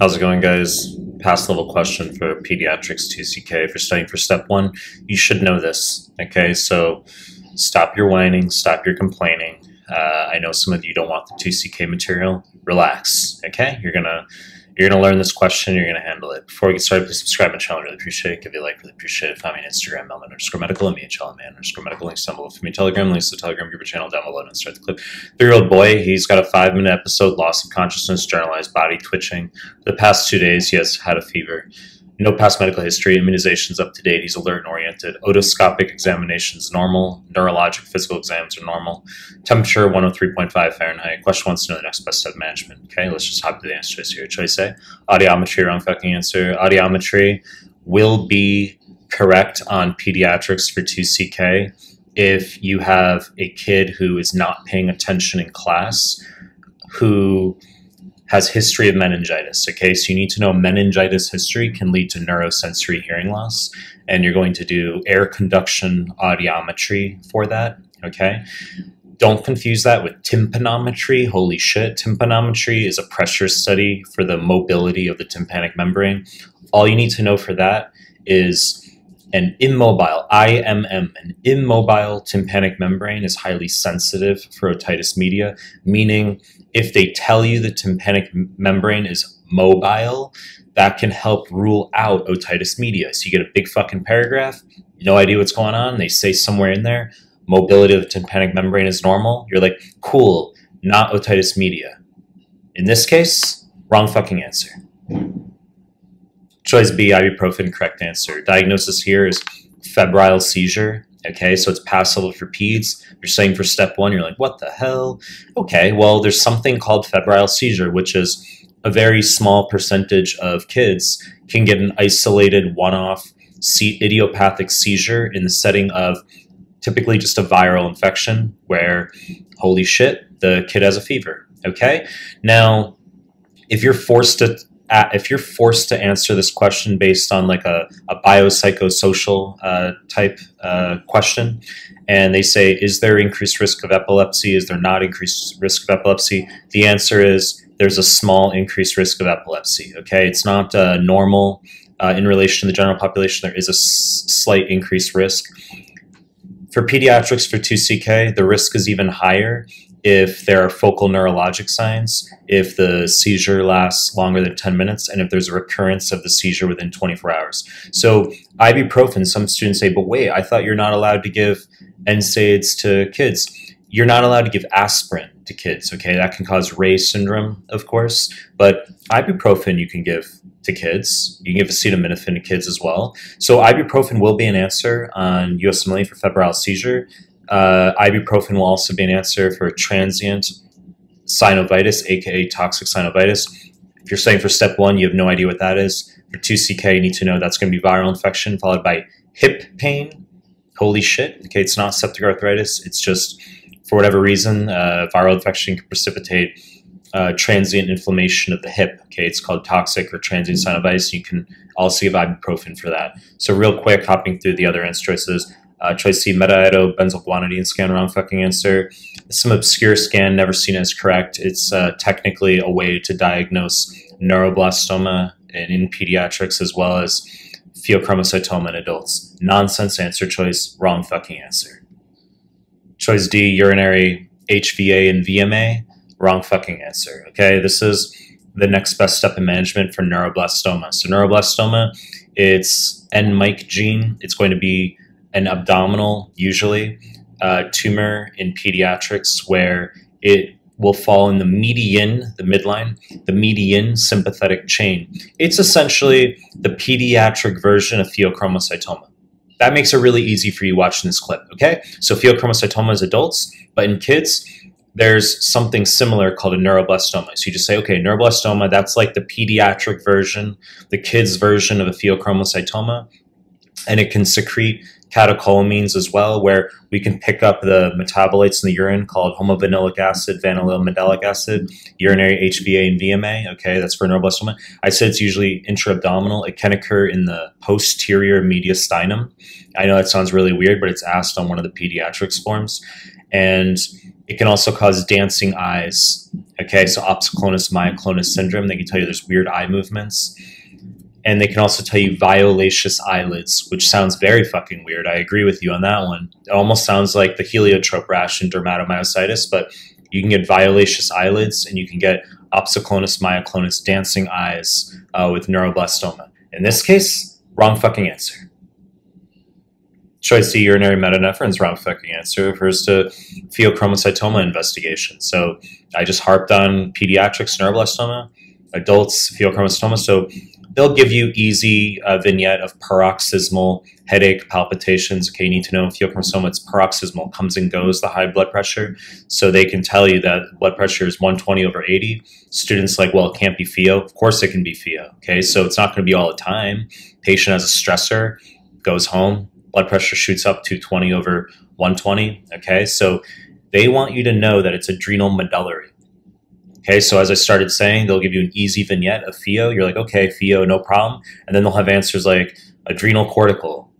How's it going, guys? Past level question for pediatrics 2CK. If you're studying for step one, you should know this. Okay, so stop your whining, stop your complaining. Uh, I know some of you don't want the 2CK material. Relax. Okay, you're gonna you're going to learn this question. You're going to handle it. Before we get started, please subscribe my channel. Really appreciate it. Give you a like. Really appreciate it. Find me on Instagram, Mehlman underscore medical, and me at Man underscore medical. Links down below for me. Telegram, links to the Telegram group channel down below. And start the clip. Three-year-old boy. He's got a five-minute episode. Loss of consciousness. Generalized body twitching. For the past two days, he has had a fever. No past medical history, immunizations up to date. He's alert and oriented. Otoscopic examinations normal. Neurologic physical exams are normal. Temperature 103.5 Fahrenheit. Question wants to know the next best step management. Okay, let's just hop to the answer answers here. Choice A. Audiometry, wrong fucking answer. Audiometry will be correct on pediatrics for 2CK if you have a kid who is not paying attention in class, who has history of meningitis. Okay, so you need to know meningitis history can lead to neurosensory hearing loss, and you're going to do air conduction audiometry for that. Okay, don't confuse that with tympanometry. Holy shit, tympanometry is a pressure study for the mobility of the tympanic membrane. All you need to know for that is an immobile, IMM, an immobile tympanic membrane is highly sensitive for otitis media, meaning if they tell you the tympanic membrane is mobile, that can help rule out otitis media. So you get a big fucking paragraph, no idea what's going on. They say somewhere in there, mobility of the tympanic membrane is normal. You're like, cool, not otitis media. In this case, wrong fucking answer. Choice B, ibuprofen, correct answer. Diagnosis here is febrile seizure. Okay, so it's level for peds. You're saying for step one, you're like, what the hell? Okay, well, there's something called febrile seizure, which is a very small percentage of kids can get an isolated one-off idiopathic seizure in the setting of typically just a viral infection where, holy shit, the kid has a fever. Okay, now if you're forced to if you're forced to answer this question based on like a, a biopsychosocial uh, type uh, question, and they say, is there increased risk of epilepsy? Is there not increased risk of epilepsy? The answer is there's a small increased risk of epilepsy. Okay, it's not uh, normal uh, in relation to the general population. There is a slight increased risk. For pediatrics for 2CK, the risk is even higher if there are focal neurologic signs, if the seizure lasts longer than 10 minutes, and if there's a recurrence of the seizure within 24 hours. So, ibuprofen, some students say, but wait, I thought you're not allowed to give NSAIDs to kids. You're not allowed to give aspirin to kids, okay? That can cause Reye syndrome, of course, but ibuprofen you can give to kids. You can give acetaminophen to kids as well. So ibuprofen will be an answer on USMLE for febrile seizure. Uh, ibuprofen will also be an answer for transient synovitis, aka toxic synovitis. If you're saying for step one, you have no idea what that is. For 2CK, you need to know that's going to be viral infection followed by hip pain. Holy shit. Okay, it's not septic arthritis. It's just, for whatever reason, uh, viral infection can precipitate uh, transient inflammation of the hip. Okay, it's called toxic or transient synovitis. You can also give ibuprofen for that. So, real quick, hopping through the other answer choices. Uh, choice C, meta-iodo scan, wrong fucking answer. Some obscure scan, never seen as correct. It's uh, technically a way to diagnose neuroblastoma in, in pediatrics as well as pheochromocytoma in adults. Nonsense answer choice, wrong fucking answer. Choice D, urinary HVA and VMA, wrong fucking answer. Okay, this is the next best step in management for neuroblastoma. So neuroblastoma, it's N-myc gene. It's going to be an abdominal, usually, uh, tumor in pediatrics where it will fall in the median, the midline, the median sympathetic chain. It's essentially the pediatric version of pheochromocytoma. That makes it really easy for you watching this clip, okay? So pheochromocytoma is adults, but in kids, there's something similar called a neuroblastoma. So you just say, okay, neuroblastoma, that's like the pediatric version, the kid's version of a pheochromocytoma, and it can secrete catecholamines as well, where we can pick up the metabolites in the urine called homovanillic acid, vanillyl mandelic acid, urinary HVA and VMA. Okay, that's for neuroblastoma. I said it's usually intra-abdominal. It can occur in the posterior mediastinum. I know that sounds really weird, but it's asked on one of the pediatrics forms. And it can also cause dancing eyes Okay, so opsoclonus myoclonus syndrome, they can tell you there's weird eye movements. And they can also tell you violaceous eyelids, which sounds very fucking weird. I agree with you on that one. It almost sounds like the heliotrope rash in dermatomyositis, but you can get violaceous eyelids and you can get opsoclonus myoclonus dancing eyes uh, with neuroblastoma. In this case, wrong fucking answer. Choice C urinary metanephrine's wrong fucking answer refers to pheochromocytoma investigation. So I just harped on pediatrics neuroblastoma, adults pheochromocytoma. So they'll give you easy uh, vignette of paroxysmal headache, palpitations. Okay, you need to know if you have pheochromocytoma, it's paroxysmal, comes and goes, the high blood pressure. So they can tell you that blood pressure is 120 over 80. Students like, well, it can't be pheo. Of course it can be pheo. Okay, so it's not going to be all the time. Patient has a stressor, goes home, blood pressure shoots up to 20 over 120. Okay, so they want you to know that it's adrenal medullary. Okay, so as I started saying, they'll give you an easy vignette of pheo. You're like, okay, pheo, no problem. And then they'll have answers like adrenal cortical,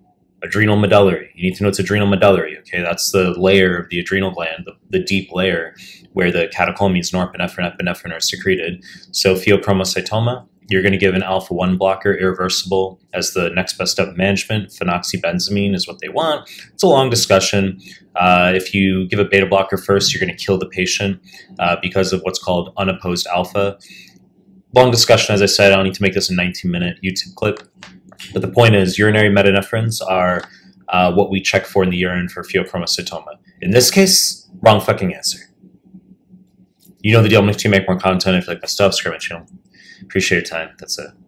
adrenal medullary. You need to know it's adrenal medullary. Okay, that's the layer of the adrenal gland, the, the deep layer where the catecholamines, norepinephrine, epinephrine are secreted. So pheochromocytoma, you're going to give an alpha 1 blocker, irreversible, as the next best step of management. Phenoxybenzamine is what they want. It's a long discussion. Uh, if you give a beta blocker first, you're going to kill the patient uh, because of what's called unopposed alpha. Long discussion, as I said, I don't need to make this a 19 minute YouTube clip. But the point is, urinary metanephrines are uh, what we check for in the urine for pheochromocytoma. In this case, wrong fucking answer. You know the deal. Make sure you make more content. If you like my stuff, subscribe my channel. Appreciate your time. That's it.